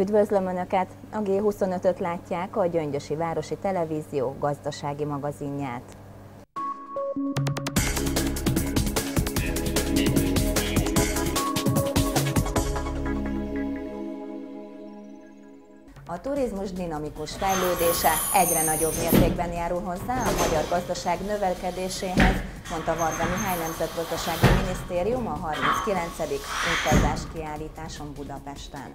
Üdvözlöm Önöket! A G25-öt látják a Gyöngyösi Városi Televízió gazdasági magazinját. A turizmus dinamikus fejlődése egyre nagyobb mértékben járul hozzá a magyar gazdaság növelkedéséhez, mondta Varga Mihály Nemzetgazdasági Minisztérium a 39. utazás kiállításon Budapesten.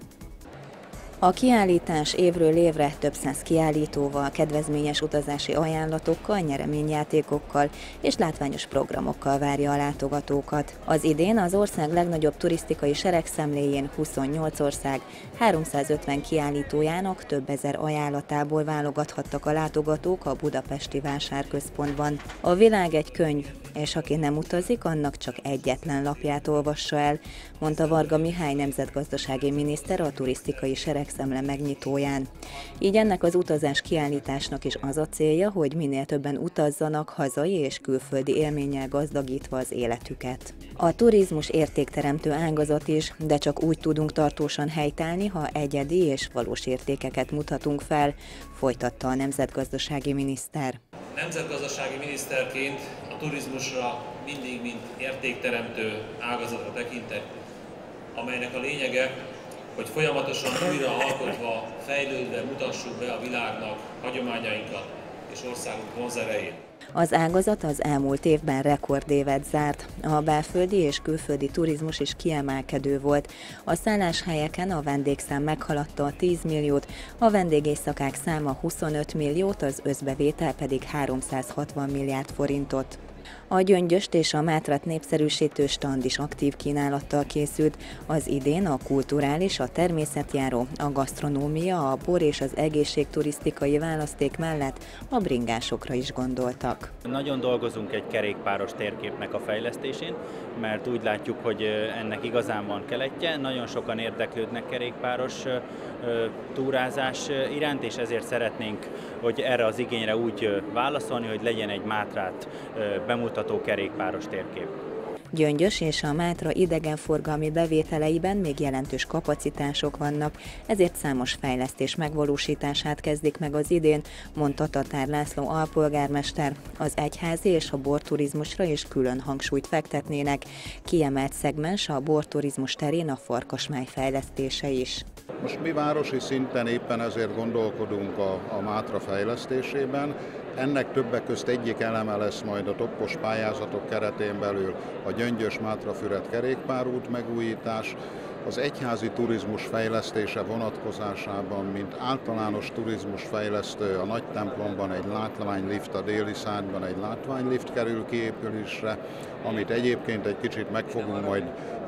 A kiállítás évről évre több száz kiállítóval, kedvezményes utazási ajánlatokkal, nyereményjátékokkal és látványos programokkal várja a látogatókat. Az idén az ország legnagyobb turisztikai seregszemléjén 28 ország 350 kiállítójának több ezer ajánlatából válogathattak a látogatók a budapesti vásárközpontban. A világ egy könyv, és aki nem utazik, annak csak egyetlen lapját olvassa el, mondta Varga Mihály nemzetgazdasági miniszter a turisztikai seregszemle megnyitóján. Így ennek az utazás kiállításnak is az a célja, hogy minél többen utazzanak hazai és külföldi élménnyel gazdagítva az életüket. A turizmus értékteremtő ágazat is, de csak úgy tudunk tartósan helytállni, ha egyedi és valós értékeket mutatunk fel, folytatta a nemzetgazdasági miniszter. Nemzetgazdasági miniszterként a turizmusra mindig, mint értékteremtő ágazatra tekintek, amelynek a lényege, hogy folyamatosan újra alkotva, fejlődve mutassuk be a világnak hagyományainkat és országunk vonzerejét. Az ágazat az elmúlt évben rekordévet zárt. A belföldi és külföldi turizmus is kiemelkedő volt. A szálláshelyeken a vendégszám meghaladta a 10 milliót, a vendégészakák száma 25 milliót, az összbevétel pedig 360 milliárd forintot. A gyöngyöst és a mátrat népszerűsítő stand is aktív kínálattal készült. Az idén a kulturális, a természetjáró, a gasztronómia, a bor és az egészségturisztikai választék mellett a bringásokra is gondoltak. Nagyon dolgozunk egy kerékpáros térképnek a fejlesztésén, mert úgy látjuk, hogy ennek igazán van keletje. Nagyon sokan érdeklődnek kerékpáros túrázás iránt, és ezért szeretnénk, hogy erre az igényre úgy válaszolni, hogy legyen egy mátrát bemutató kerékpáros térkép. Gyöngyös és a Mátra idegenforgalmi bevételeiben még jelentős kapacitások vannak, ezért számos fejlesztés megvalósítását kezdik meg az idén, mondta Tatár László alpolgármester. Az egyházi és a borturizmusra is külön hangsúlyt fektetnének. Kiemelt szegmens a borturizmus terén a farkasmáj fejlesztése is. Most mi városi szinten éppen ezért gondolkodunk a, a Mátra fejlesztésében. Ennek többek közt egyik eleme lesz majd a toppos pályázatok keretén belül a Gyöngyös Mátrafüred kerékpárút megújítás, az egyházi turizmus fejlesztése vonatkozásában, mint általános turizmus fejlesztő a nagy templomban egy látványlift, a déli szádban egy látványlift kerül kiépülésre, amit egyébként egy kicsit meg fogunk majd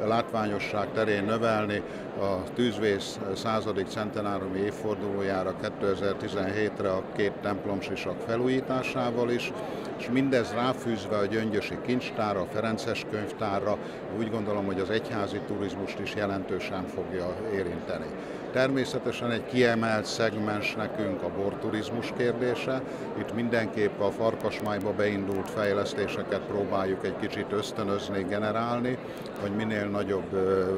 látványosság terén növelni a tűzvész századik centenáriumi évfordulójára 2017-re a két templomsisak felújításával is, és mindez ráfűzve a Gyöngyösi Kincstára, a Ferences könyvtárra, úgy gondolom, hogy az egyházi turizmust is jelentősen fogja érinteni. Természetesen egy kiemelt szegmens nekünk a borturizmus kérdése. Itt mindenképp a farkasmájba beindult fejlesztéseket próbáljuk egy kicsit ösztönözni, generálni, hogy minél nagyobb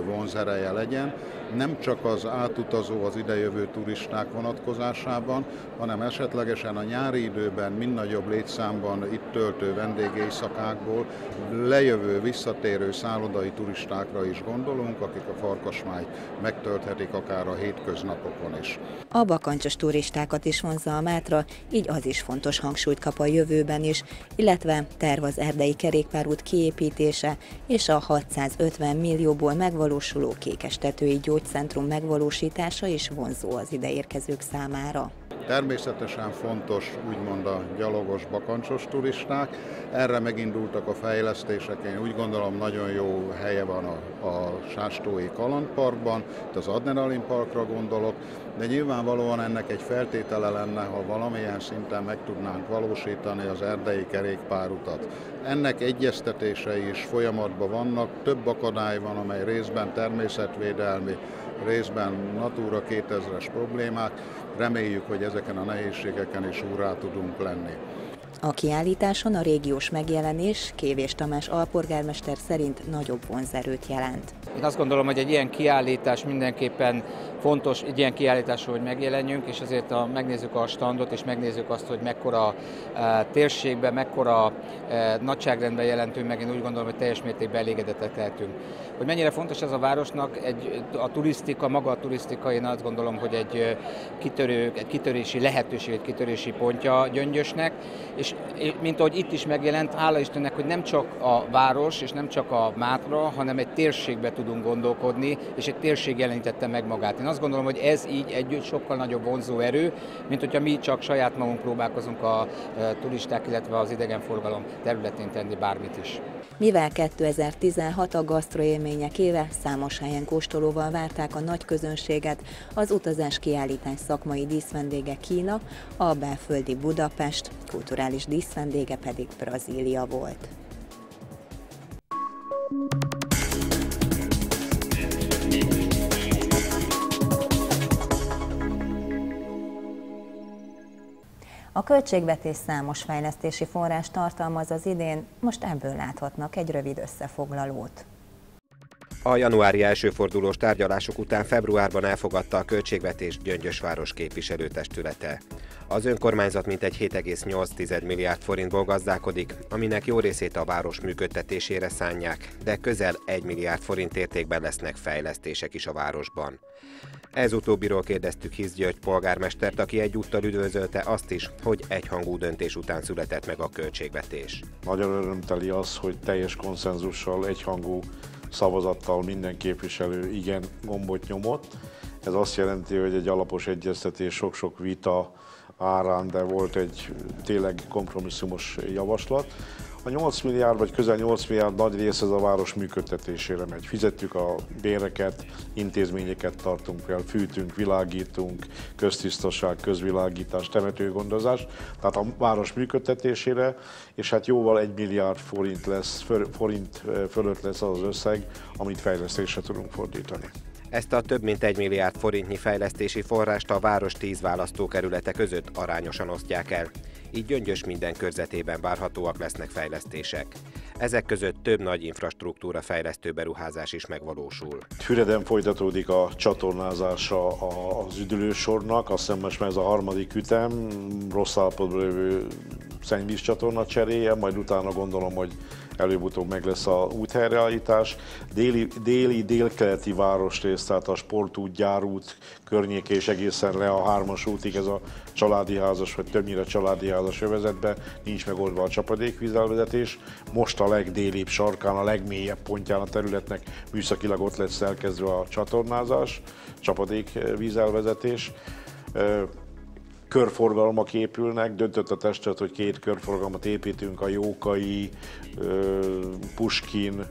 vonzereje legyen. Nem csak az átutazó, az idejövő turisták vonatkozásában, hanem esetlegesen a nyári időben mind nagyobb létszámban itt töltő vendégészakákból lejövő, visszatérő szállodai turistákra is gondolunk, akik a farkasmájt megtölthetik akár a hétköznapokon is. A bakancsos turistákat is vonzza a Mátra, így az is fontos hangsúlyt kap a jövőben is, illetve terv az erdei kerékpárút kiépítése és a 650 millióból megvalósuló kékestetői gyógycentrum megvalósítása is vonzó az ideérkezők számára. Természetesen fontos úgymond a gyalogos, bakancsos turisták. Erre megindultak a fejlesztések. Én úgy gondolom nagyon jó helye van a, a Sástói Kalandparkban, itt az Adrenalin Parkra gondolok, de nyilvánvalóan ennek egy feltétele lenne, ha valamilyen szinten meg tudnánk valósítani az erdei kerékpárutat. Ennek egyeztetései is folyamatban vannak, több akadály van, amely részben természetvédelmi, részben Natura 2000-es problémák. Reméljük, hogy ezeken a nehézségeken is úrá tudunk lenni. A kiállításon a régiós megjelenés Kévés Tamás alpolgármester szerint nagyobb vonzerőt jelent. Én azt gondolom, hogy egy ilyen kiállítás mindenképpen fontos egy ilyen kiállításról, hogy megjelenjünk, és ezért a, megnézzük a standot, és megnézzük azt, hogy mekkora e, térségben, mekkora e, nagyságrendben jelentünk meg, én úgy gondolom, hogy teljes mértékben elégedettek lehetünk. Hogy mennyire fontos ez a városnak, egy, a turisztika, maga a turisztika, én azt gondolom, hogy egy, kitörő, egy kitörési lehetőség, egy kitörési pontja Gyöngyösnek, és mint ahogy itt is megjelent, hála Istennek, hogy nem csak a város, és nem csak a Mátra, hanem egy térségbe tudunk gondolkodni, és egy térség jelenítette meg magát. Én azt gondolom, hogy ez így együtt sokkal nagyobb vonzó erő, mint hogyha mi csak saját magunk próbálkozunk a e, turisták, illetve az idegenforgalom területén tenni bármit is. Mivel 2016 a gasztroélmények éve, számos helyen kóstolóval várták a nagy közönséget, az utazás kiállítás szakmai díszvendége Kína, a belföldi Budapest, kulturális díszvendége pedig Brazília volt. A költségvetés számos fejlesztési forrás tartalmaz az idén, most ebből láthatnak egy rövid összefoglalót. A januári elsőfordulós tárgyalások után februárban elfogadta a költségvetés Gyöngyösváros képviselőtestülete. Az önkormányzat mintegy 7,8 milliárd forintból gazdálkodik, aminek jó részét a város működtetésére szánják, de közel 1 milliárd forint értékben lesznek fejlesztések is a városban. Ez utóbbiról kérdeztük Hisz György polgármestert, aki egyúttal üdvözölte azt is, hogy egyhangú döntés után született meg a költségvetés. Nagyon örömteli az, hogy teljes konszenzussal, egyhangú szavazattal minden képviselő igen gombot nyomott. Ez azt jelenti, hogy egy alapos egyeztetés, sok-sok vita árán, de volt egy tényleg kompromisszumos javaslat. A 8 milliárd, vagy közel 8 milliárd nagy rész ez a város működtetésére megy. Fizetjük a béreket, intézményeket tartunk fel, fűtünk, világítunk, köztisztaság, közvilágítás, temetőgondozás, tehát a város működtetésére, és hát jóval egy milliárd forint, lesz, forint fölött lesz az összeg, amit fejlesztésre tudunk fordítani. Ezt a több mint egy milliárd forintnyi fejlesztési forrást a város 10 választókerülete között arányosan osztják el. Így Gyöngyös minden körzetében várhatóak lesznek fejlesztések. Ezek között több nagy infrastruktúra fejlesztő beruházás is megvalósul. Füreden folytatódik a csatornázása az üdülősornak, azt hiszem most már ez a harmadik ütem, rossz állapotban lévő szennyvíz csatorna cseréje, majd utána gondolom, hogy előbb-utóbb meg lesz a úthelyreállítás. Déli, déli délkeleti városrész, tehát a sportút, gyárút környék és egészen le a hármas útig ez a családi házas, vagy többnyire családi házas övezetben nincs megoldva a csapadékvízelvezetés. Most a legdélibb sarkán, a legmélyebb pontján a területnek műszakilag ott lesz elkezdve a csatornázás, csapadékvízelvezetés körforgalmak épülnek, döntött a testület, hogy két körforgalmat építünk, a Jókai, Puskin,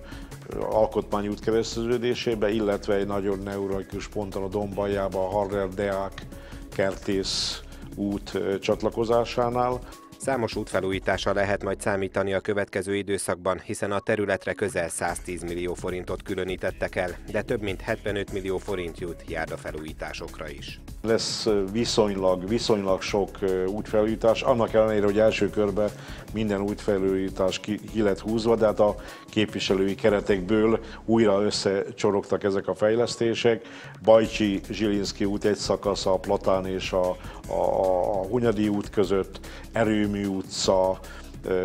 alkotmányút kereszteződésébe, illetve egy nagyon neuralgikus ponton a Dombajába, a Harrer Deák kertész út csatlakozásánál. Számos útfelújítása lehet majd számítani a következő időszakban, hiszen a területre közel 110 millió forintot különítettek el, de több mint 75 millió forint jut járdafelújításokra is. Lesz viszonylag, viszonylag sok útfelújítás, annak ellenére, hogy első körben minden útfelújítás ki, ki lett húzva, de hát a képviselői keretekből újra összecsorogtak ezek a fejlesztések. Bajcsi Zsilinszki út egy szakasza, a Platán és a, a, a Hunyadi út között, Erőmű utca,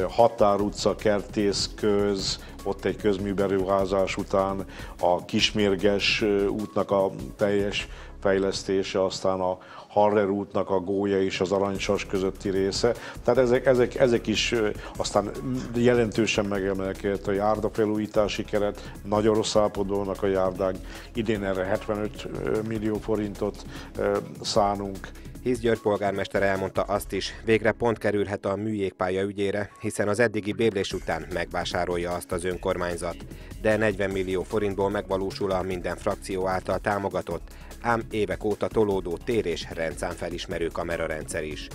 Határ utca, Kertészköz, ott egy közműberuházás után a Kismérges útnak a teljes fejlesztése, aztán a Harrer útnak a gólya és az aranysas közötti része. Tehát ezek, ezek, ezek is aztán jelentősen megemelkedett a járdafelújítási keret, nagyon rossz a járdák. Idén erre 75 millió forintot szánunk. Hisz György polgármester elmondta azt is, végre pont kerülhet a műjégpálya ügyére, hiszen az eddigi béblés után megvásárolja azt az önkormányzat. De 40 millió forintból megvalósul a minden frakció által támogatott, ám évek óta tolódó tér és rendszám felismerő kamerarendszer is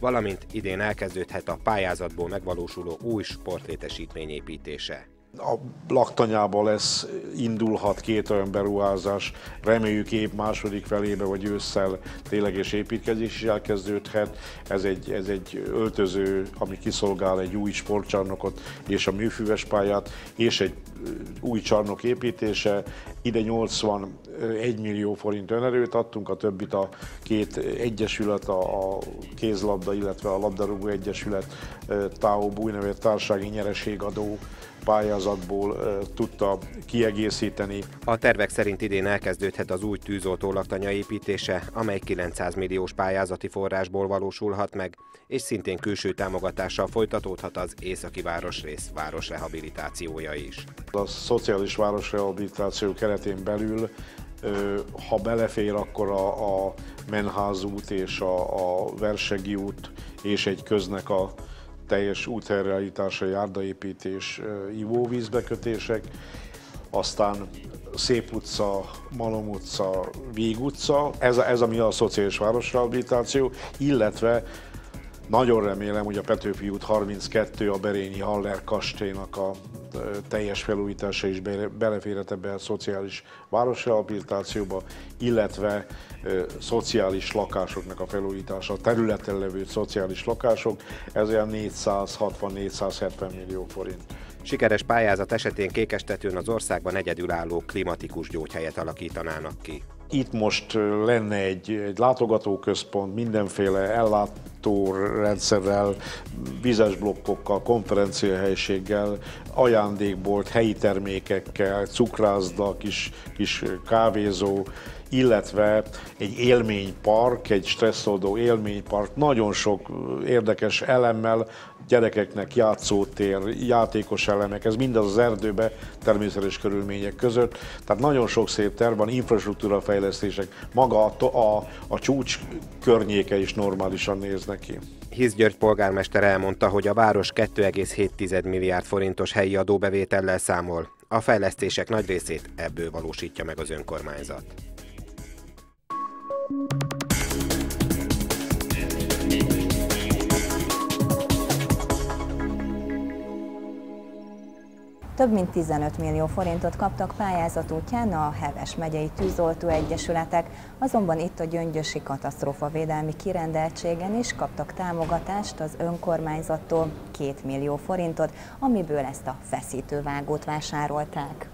valamint idén elkezdődhet a pályázatból megvalósuló új sportlétesítmény építése. A laktanyában lesz, indulhat két olyan beruházás, reméljük épp második felébe vagy ősszel tényleges építkezés is elkezdődhet. Ez egy, ez egy öltöző, ami kiszolgál egy új sportcsarnokot és a műfüves pályát, és egy új csarnok építése. Ide 81 millió forint önerőt adtunk, a többit a két egyesület, a, kézlabda, illetve a labdarúgó egyesület TAO úgynevezett társasági nyereségadó pályázatból tudta kiegészíteni. A tervek szerint idén elkezdődhet az új tűzoltó laktanya építése, amely 900 milliós pályázati forrásból valósulhat meg, és szintén külső támogatással folytatódhat az északi városrész városrehabilitációja is. A szociális városrehabilitáció keretén belül ha belefér, akkor a, a Menház út és a, a Versegi út és egy köznek a teljes úthelyreállítása, járdaépítés, ivóvízbekötések, aztán Szép utca, Malom utca, Víg utca, ez, ez ami a szociális városrehabilitáció, illetve nagyon remélem, hogy a Petőfi út 32, a Berényi Haller kastélynak a teljes felújítása is beleférhet ebbe a szociális városrehabilitációba, illetve szociális lakásoknak a felújítása, a területen levő szociális lakások, ez olyan 460-470 millió forint. Sikeres pályázat esetén Kékestetőn az országban egyedülálló klimatikus gyógyhelyet alakítanának ki. Itt most lenne egy, egy látogatóközpont, mindenféle ellátórendszerrel, vizes blokkokkal, konferenciahelyiséggel, ajándékbolt, helyi termékekkel, cukrászda, kis, kis kávézó, illetve egy élménypark, egy stresszoldó élménypark, nagyon sok érdekes elemmel, gyerekeknek játszótér, játékos elemek, ez mindaz az erdőbe természetes körülmények között. Tehát nagyon sok szép terv van, infrastruktúra fejlesztések, maga a, a, a csúcs környéke is normálisan néznek ki. Hisz György polgármester elmondta, hogy a város 2,7 milliárd forintos helyi adóbevétellel számol. A fejlesztések nagy részét ebből valósítja meg az önkormányzat. Több mint 15 millió forintot kaptak pályázat útján a Heves megyei tűzoltó egyesületek, azonban itt a Gyöngyösi katasztrófavédelmi kirendeltségen is kaptak támogatást az önkormányzattól 2 millió forintot, amiből ezt a feszítővágót vásárolták.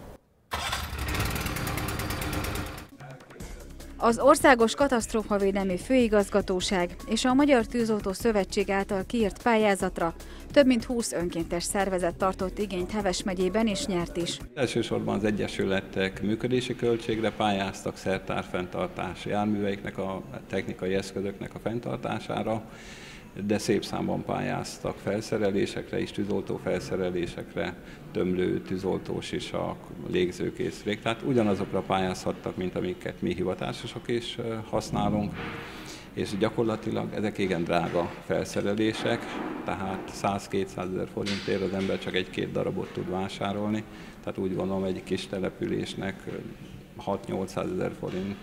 Az Országos Katasztrófavédelmi Főigazgatóság és a Magyar Tűzoltó Szövetség által kiírt pályázatra több mint 20 önkéntes szervezet tartott igényt Heves megyében és nyert is. Elsősorban az egyesületek működési költségre pályáztak szertárfenntartás járműveiknek, a technikai eszközöknek a fenntartására, de szép számban pályáztak felszerelésekre is, tűzoltó felszerelésekre, tömlő, tűzoltós is a légzőkészülék. Tehát ugyanazokra pályázhattak, mint amiket mi hivatásosok is használunk és gyakorlatilag ezek igen drága felszerelések, tehát 100-200 ezer forintért az ember csak egy-két darabot tud vásárolni, tehát úgy gondolom egy kis településnek 6-800 ezer forint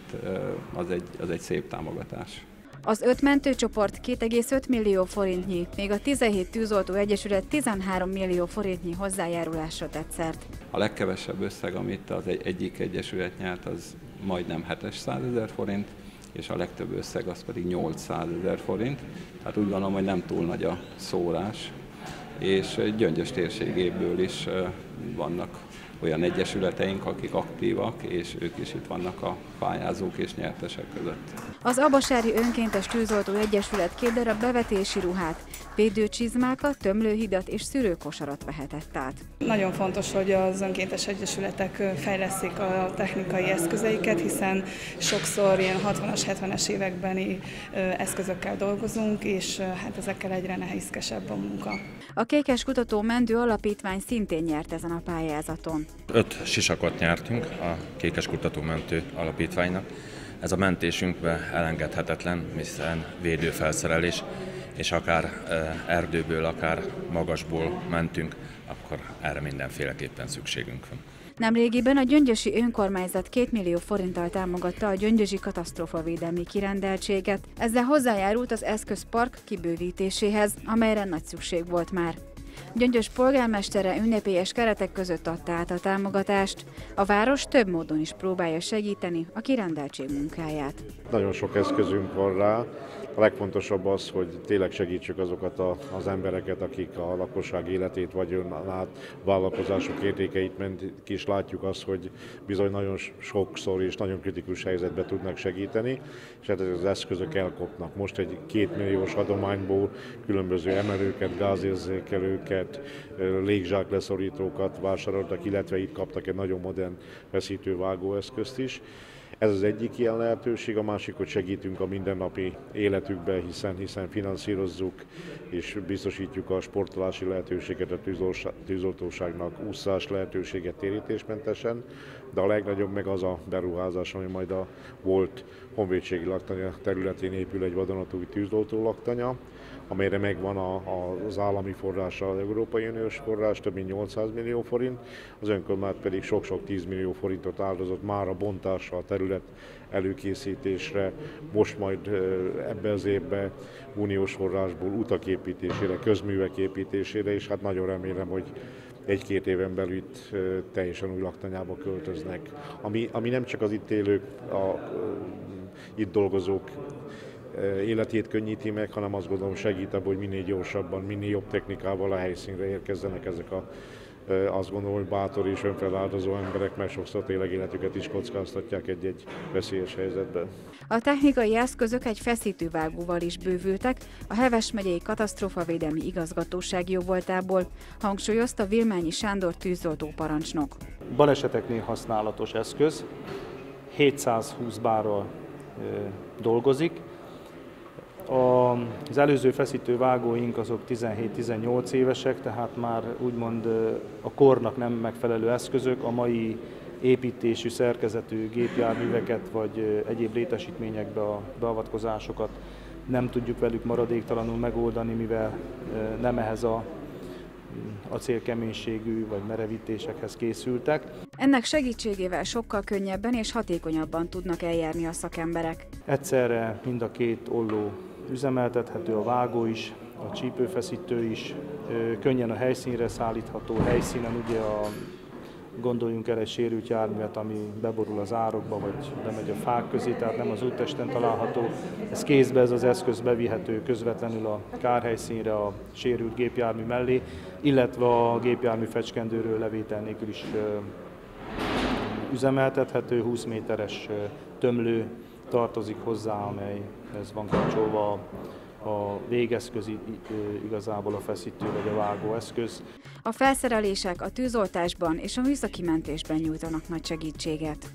az egy, az egy szép támogatás. Az öt mentőcsoport 2,5 millió forintnyi, még a 17 tűzoltó egyesület 13 millió forintnyi hozzájárulásra tett szert. A legkevesebb összeg, amit az egy, egyik egyesület nyert, az majdnem 700 ezer forint, és a legtöbb összeg az pedig 800 ezer forint. Tehát úgy gondolom, hogy nem túl nagy a szórás, és Gyöngyös térségéből is vannak olyan egyesületeink, akik aktívak, és ők is itt vannak a pályázók és nyertesek között. Az Abasári Önkéntes Tűzoltó Egyesület két darab bevetési ruhát, védőcsizmákat, tömlőhidat és szűrőkosarat vehetett át. Nagyon fontos, hogy az önkéntes egyesületek fejleszik a technikai eszközeiket, hiszen sokszor ilyen 60-as, 70-es évekbeni eszközökkel dolgozunk, és hát ezekkel egyre nehézkesebb a munka. A Kékes Kutató Mentő Alapítvány szintén nyert ezen a pályázaton. Öt sisakot nyertünk a Kékes Kutató Mentő Alapítványnak. Ez a mentésünkbe elengedhetetlen, hiszen védőfelszerelés, és akár erdőből, akár magasból mentünk, akkor erre mindenféleképpen szükségünk van. Nemrégiben a Gyöngyösi önkormányzat 2 millió forinttal támogatta a Gyöngyösi katasztrófavédelmi kirendeltséget. Ezzel hozzájárult az eszközpark kibővítéséhez, amelyre nagy szükség volt már. Gyöngyös polgármestere ünnepélyes keretek között adta át a támogatást. A város több módon is próbálja segíteni a kirendeltség munkáját. Nagyon sok eszközünk van rá, a legfontosabb az, hogy tényleg segítsük azokat a, az embereket, akik a lakosság életét vagy át vállalkozások értékeit mentik, és látjuk azt, hogy bizony nagyon sokszor és nagyon kritikus helyzetbe tudnak segíteni, és hát az eszközök elkopnak. Most egy kétmilliós adományból különböző emelőket, gázérzékelőket, légzsák leszorítókat vásároltak, illetve itt kaptak egy nagyon modern veszítővágóeszközt is. Ez az egyik ilyen lehetőség, a másik, hogy segítünk a mindennapi életükbe, hiszen, hiszen finanszírozzuk és biztosítjuk a sportolási lehetőséget a tűzoltóságnak, úszás lehetőséget térítésmentesen, de a legnagyobb meg az a beruházás, ami majd a volt honvédségi laktanya területén épül egy vadonatúj tűzoltó laktanya, amelyre megvan a, a, az állami forrása, az Európai Uniós forrás, több mint 800 millió forint, az önkormányzat pedig sok-sok 10 millió forintot áldozott már a bontásra, a terület előkészítésre, most majd ebbe az évbe uniós forrásból utak építésére, közművek építésére, és hát nagyon remélem, hogy egy-két éven belül itt teljesen új laktanyába költöznek. Ami, ami nem csak az itt élők, a, itt dolgozók életét könnyíti meg, hanem azt gondolom segít abban, hogy minél gyorsabban, minél jobb technikával a helyszínre érkezzenek ezek a azt gondolom, hogy bátor és önfeláldozó emberek, mert sokszor tényleg életüket is kockáztatják egy-egy veszélyes helyzetben. A technikai eszközök egy feszítővágóval is bővültek, a Heves megyei katasztrófavédelmi igazgatóság jóvoltából, hangsúlyozta Vilmányi Sándor tűzoltó parancsnok. Baleseteknél használatos eszköz, 720 bárral dolgozik, az előző feszítő vágóink azok 17-18 évesek, tehát már úgymond a kornak nem megfelelő eszközök, a mai építésű, szerkezetű gépjárműveket vagy egyéb létesítményekbe a beavatkozásokat nem tudjuk velük maradéktalanul megoldani, mivel nem ehhez a acélkeménységű vagy merevítésekhez készültek. Ennek segítségével sokkal könnyebben és hatékonyabban tudnak eljárni a szakemberek. Egyszerre mind a két olló üzemeltethető, a vágó is, a csípőfeszítő is, könnyen a helyszínre szállítható, helyszínen ugye a gondoljunk el egy sérült járművet, ami beborul az árokba, vagy bemegy a fák közé, tehát nem az úttesten található. Ez kézbe, ez az eszköz bevihető közvetlenül a kárhelyszínre, a sérült gépjármű mellé, illetve a gépjármű fecskendőről levétel nélkül is üzemeltethető, 20 méteres tömlő tartozik hozzá, amelyhez van kapcsolva a végeszköz igazából a feszítő vagy a vágóeszköz. A felszerelések a tűzoltásban és a műszaki mentésben nyújtanak nagy segítséget.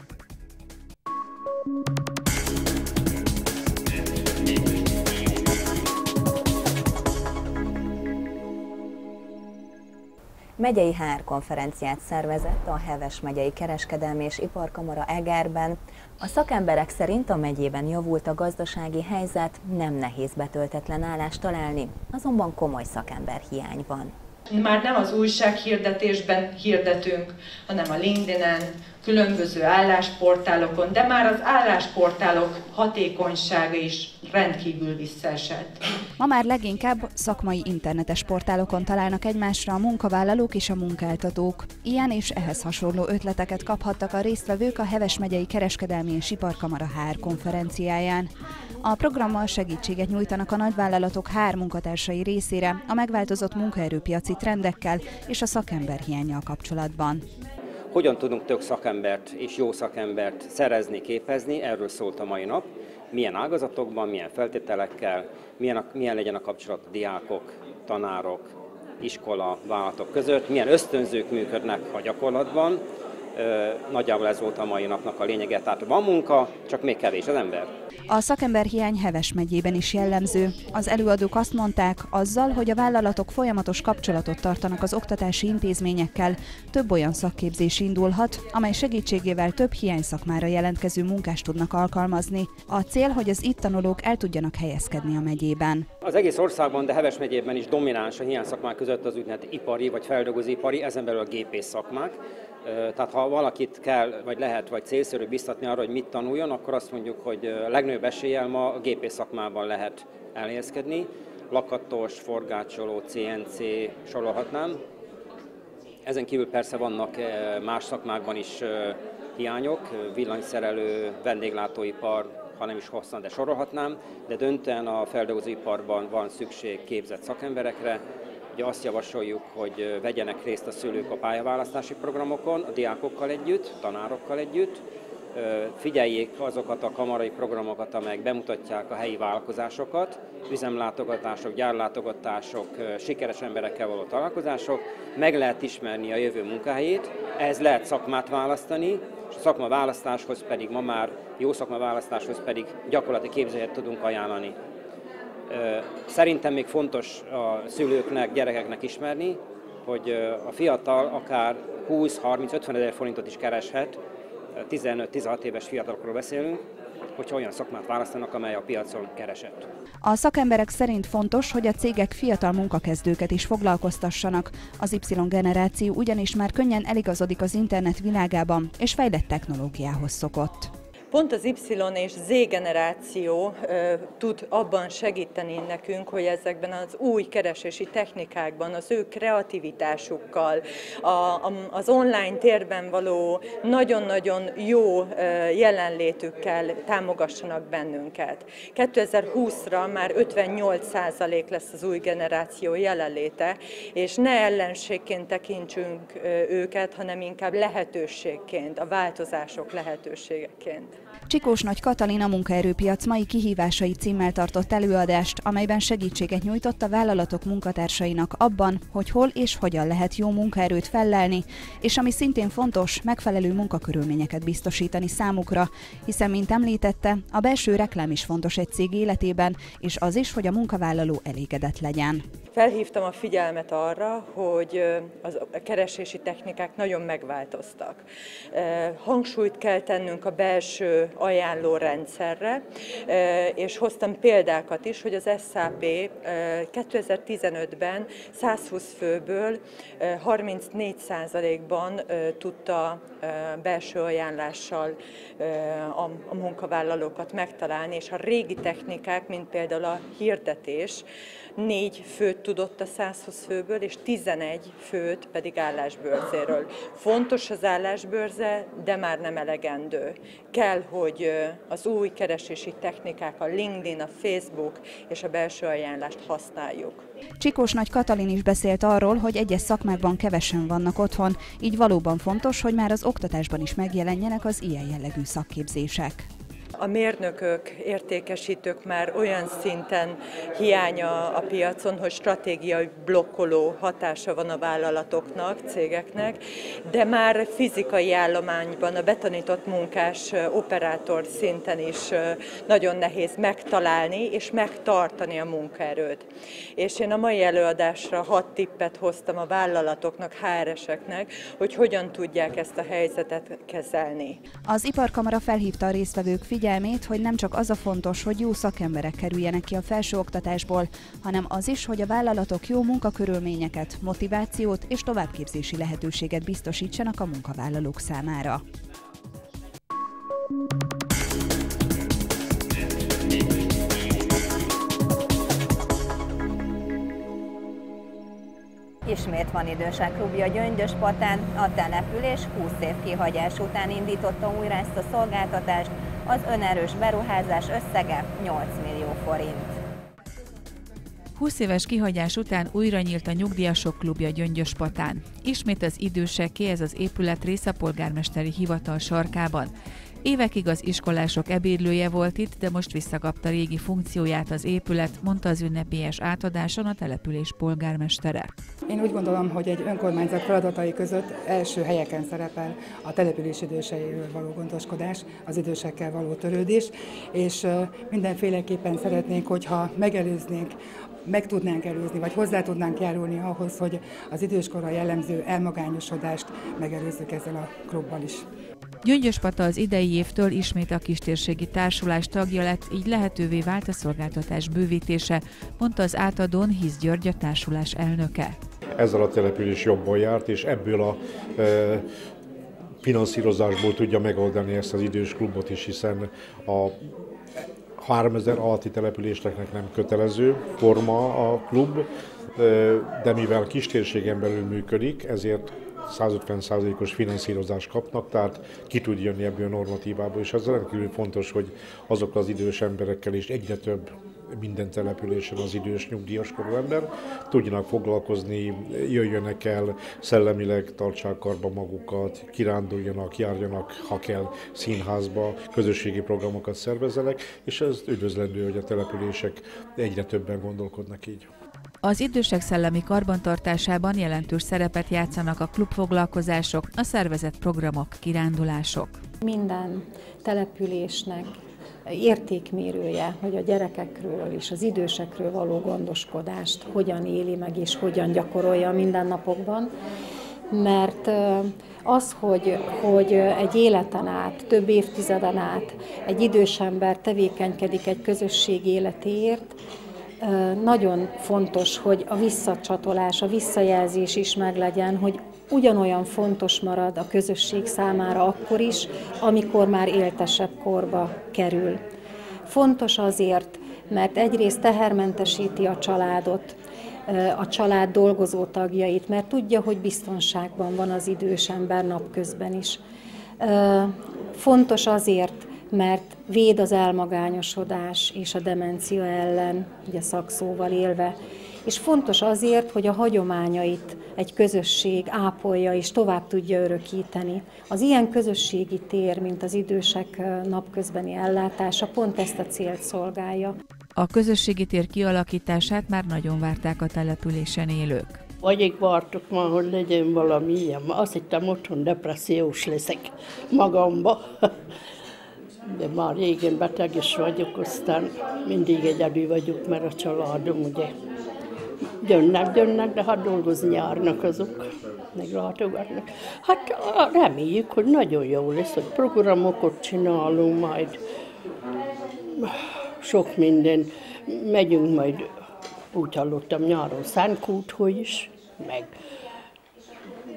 Megyei HR konferenciát szervezett a Heves megyei kereskedelmi és iparkamara Egerben. A szakemberek szerint a megyében javult a gazdasági helyzet, nem nehéz betöltetlen állást találni, azonban komoly szakember hiány van. Már nem az újsághirdetésben hirdetünk, hanem a LinkedIn-en, különböző állásportálokon, de már az állásportálok hatékonysága is rendkívül visszaesett. Ma már leginkább szakmai internetes portálokon találnak egymásra a munkavállalók és a munkáltatók. Ilyen és ehhez hasonló ötleteket kaphattak a résztvevők a Heves megyei Kereskedelmi és Iparkamara HR konferenciáján. A programmal segítséget nyújtanak a nagyvállalatok HR munkatársai részére a megváltozott munkaerőpiaci trendekkel és a szakemberhiányjal kapcsolatban. Hogyan tudunk több szakembert és jó szakembert szerezni, képezni, erről szólt a mai nap. Milyen ágazatokban, milyen feltételekkel, milyen, a, milyen legyen a kapcsolat a diákok, tanárok, iskola, vállalatok között, milyen ösztönzők működnek a gyakorlatban. Nagyjából ez volt a mai napnak a lényege, tehát van munka, csak még kevés az ember. A szakemberhiány Heves megyében is jellemző. Az előadók azt mondták, azzal, hogy a vállalatok folyamatos kapcsolatot tartanak az oktatási intézményekkel, több olyan szakképzés indulhat, amely segítségével több hiány szakmára jelentkező munkást tudnak alkalmazni. A cél, hogy az itt tanulók el tudjanak helyezkedni a megyében. Az egész országban, de Heves megyében is domináns a hiány szakmák között az úgynevezett ipari vagy feldolgozóipari, ezen belül a gépész szakmák. Tehát ha valakit kell, vagy lehet, vagy célszerű biztatni arra, hogy mit tanuljon, akkor azt mondjuk, hogy legnagyobb eséllyel ma a gépész szakmában lehet elhelyezkedni. Lakatos, forgácsoló, CNC sorolhatnám. Ezen kívül persze vannak más szakmákban is hiányok, villanyszerelő, vendéglátóipar, ha nem is hosszan, de sorolhatnám, de döntően a feldolgozóiparban van szükség képzett szakemberekre, Ugye azt javasoljuk, hogy vegyenek részt a szülők a pályaválasztási programokon, a diákokkal együtt, tanárokkal együtt, figyeljék azokat a kamarai programokat, amelyek bemutatják a helyi vállalkozásokat, üzemlátogatások, gyárlátogatások, sikeres emberekkel való találkozások, meg lehet ismerni a jövő munkahelyét, ehhez lehet szakmát választani, és a szakma választáshoz pedig ma már jó szakma választáshoz pedig gyakorlati képzőt tudunk ajánlani. Szerintem még fontos a szülőknek, gyerekeknek ismerni, hogy a fiatal akár 20-30-50 ezer forintot is kereshet, 15-16 éves fiatalokról beszélünk, hogyha olyan szakmát választanak, amely a piacon keresett. A szakemberek szerint fontos, hogy a cégek fiatal munkakezdőket is foglalkoztassanak. Az Y generáció ugyanis már könnyen eligazodik az internet világában, és fejlett technológiához szokott. Pont az Y és Z generáció tud abban segíteni nekünk, hogy ezekben az új keresési technikákban, az ő kreativitásukkal, az online térben való nagyon-nagyon jó jelenlétükkel támogassanak bennünket. 2020-ra már 58% lesz az új generáció jelenléte, és ne ellenségként tekintsünk őket, hanem inkább lehetőségként, a változások lehetőségeként. Csikós Nagy Katalin a munkaerőpiac mai kihívásai címmel tartott előadást, amelyben segítséget nyújtott a vállalatok munkatársainak abban, hogy hol és hogyan lehet jó munkaerőt fellelni, és ami szintén fontos, megfelelő munkakörülményeket biztosítani számukra, hiszen, mint említette, a belső reklám is fontos egy cég életében, és az is, hogy a munkavállaló elégedett legyen. Felhívtam a figyelmet arra, hogy a keresési technikák nagyon megváltoztak. Hangsúlyt kell tennünk a belső ajánló rendszerre, és hoztam példákat is, hogy az SAP 2015-ben 120 főből 34%-ban tudta belső ajánlással a munkavállalókat megtalálni, és a régi technikák, mint például a hirdetés, négy főt tudott a 120 főből, és 11 főt pedig állásbőrzéről. Fontos az állásbőrze, de már nem elegendő. Kell, hogy az új keresési technikák, a LinkedIn, a Facebook és a belső ajánlást használjuk. Csikós Nagy Katalin is beszélt arról, hogy egyes szakmákban kevesen vannak otthon, így valóban fontos, hogy már az oktatásban is megjelenjenek az ilyen jellegű szakképzések a mérnökök, értékesítők már olyan szinten hiánya a piacon, hogy stratégiai blokkoló hatása van a vállalatoknak, cégeknek, de már fizikai állományban a betanított munkás operátor szinten is nagyon nehéz megtalálni és megtartani a munkaerőt. És én a mai előadásra hat tippet hoztam a vállalatoknak, HR-eseknek, hogy hogyan tudják ezt a helyzetet kezelni. Az Iparkamara felhívta a résztvevők figyelmét, figyelmét, hogy nem csak az a fontos, hogy jó szakemberek kerüljenek ki a felsőoktatásból, hanem az is, hogy a vállalatok jó munkakörülményeket, motivációt és továbbképzési lehetőséget biztosítsanak a munkavállalók számára. Ismét van időság klubja Gyöngyös Patán, a település 20 év kihagyás után indította újra ezt a szolgáltatást, az önerős beruházás összege 8 millió forint. 20 éves kihagyás után újra nyílt a nyugdíjasok klubja Gyöngyöspatán. Ismét az időseké ez az épület rész a polgármesteri hivatal sarkában. Évekig az iskolások ebédlője volt itt, de most visszakapta régi funkcióját az épület, mondta az ünnepélyes átadáson a település polgármestere. Én úgy gondolom, hogy egy önkormányzat feladatai között első helyeken szerepel a település időseiről való gondoskodás, az idősekkel való törődés, és mindenféleképpen szeretnénk, hogyha megelőznénk meg tudnánk előzni, vagy hozzá tudnánk járulni ahhoz, hogy az időskorra jellemző elmagányosodást megelőzzük ezzel a klubbal is. Gyöngyös Pata az idei évtől ismét a kistérségi társulás tagja lett, így lehetővé vált a szolgáltatás bővítése, mondta az átadón Hisz György a társulás elnöke. Ezzel a település jobban járt, és ebből a e, finanszírozásból tudja megoldani ezt az idős klubot is, hiszen a 3000 alatti településeknek nem kötelező forma a klub, de mivel kistérségen belül működik, ezért 150%-os finanszírozást kapnak, tehát ki tud jönni ebből a normatívából, és ez rendkívül fontos, hogy azok az idős emberekkel is egyre több minden településen az idős nyugdíjas korú ember tudjanak foglalkozni, jöjjönek el, szellemileg tartsák karba magukat, kiránduljanak, járjanak, ha kell, színházba, közösségi programokat szervezzenek, és ez üdvözlendő, hogy a települések egyre többen gondolkodnak így. Az idősek szellemi karbantartásában jelentős szerepet játszanak a klubfoglalkozások, a szervezett programok, kirándulások. Minden településnek értékmérője, hogy a gyerekekről és az idősekről való gondoskodást hogyan éli meg és hogyan gyakorolja a mindennapokban, mert az, hogy, hogy egy életen át, több évtizeden át egy idős ember tevékenykedik egy közösség életéért, nagyon fontos, hogy a visszacsatolás, a visszajelzés is meglegyen, hogy ugyanolyan fontos marad a közösség számára akkor is, amikor már éltesebb korba kerül. Fontos azért, mert egyrészt tehermentesíti a családot, a család dolgozó tagjait, mert tudja, hogy biztonságban van az idős ember napközben is. Fontos azért, mert véd az elmagányosodás és a demencia ellen, ugye szakszóval élve, és fontos azért, hogy a hagyományait egy közösség ápolja és tovább tudja örökíteni. Az ilyen közösségi tér, mint az idősek napközbeni ellátása, pont ezt a célt szolgálja. A közösségi tér kialakítását már nagyon várták a településen élők. Alig vártuk már, hogy legyen valami ilyen. Azt hittem otthon depressziós leszek magamba. de már régen beteg is vagyok, aztán mindig egyedül vagyok, mert a családom ugye jönnek, jönnek, de hát dolgozni járnak azok, meg látogatnak. Hát reméljük, hogy nagyon jó lesz, hogy programokat csinálunk majd, sok minden. Megyünk majd, úgy hallottam nyáron Szánkúthoz is, meg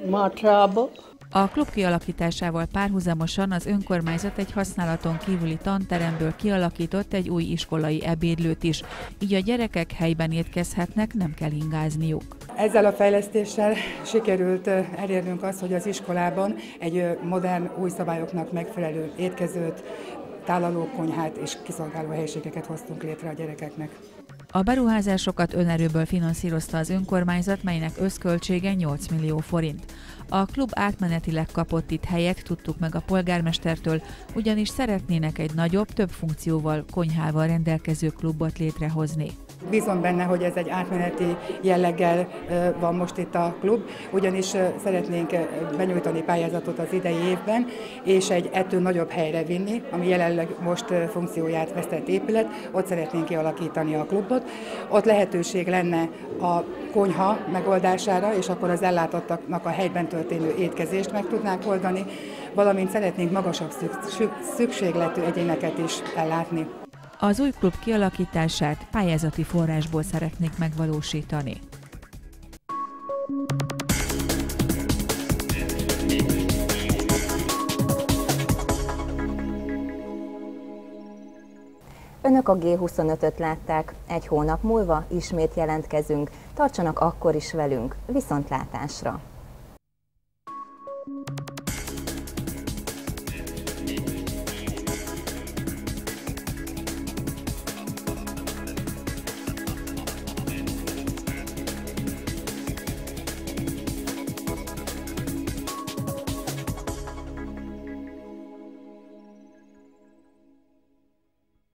Mátrába, a klub kialakításával párhuzamosan az önkormányzat egy használaton kívüli tanteremből kialakított egy új iskolai ebédlőt is, így a gyerekek helyben étkezhetnek, nem kell ingázniuk. Ezzel a fejlesztéssel sikerült elérnünk azt, hogy az iskolában egy modern, új szabályoknak megfelelő étkezőt, tálalókonyhát és kiszolgáló helyiségeket hoztunk létre a gyerekeknek. A beruházásokat önerőből finanszírozta az önkormányzat, melynek összköltsége 8 millió forint. A klub átmenetileg kapott itt helyet, tudtuk meg a polgármestertől, ugyanis szeretnének egy nagyobb, több funkcióval, konyhával rendelkező klubot létrehozni. Bízom benne, hogy ez egy átmeneti jelleggel van most itt a klub, ugyanis szeretnénk benyújtani pályázatot az idei évben, és egy ettől nagyobb helyre vinni, ami jelenleg most funkcióját vesztett épület, ott szeretnénk kialakítani a klubot. Ott lehetőség lenne a konyha megoldására, és akkor az ellátottaknak a helyben történő étkezést meg tudnánk oldani, valamint szeretnénk magasabb szükségletű egyéneket is ellátni. Az új klub kialakítását pályázati forrásból szeretnék megvalósítani. Önök a G25-öt látták, egy hónap múlva ismét jelentkezünk. Tartsanak akkor is velünk, viszontlátásra!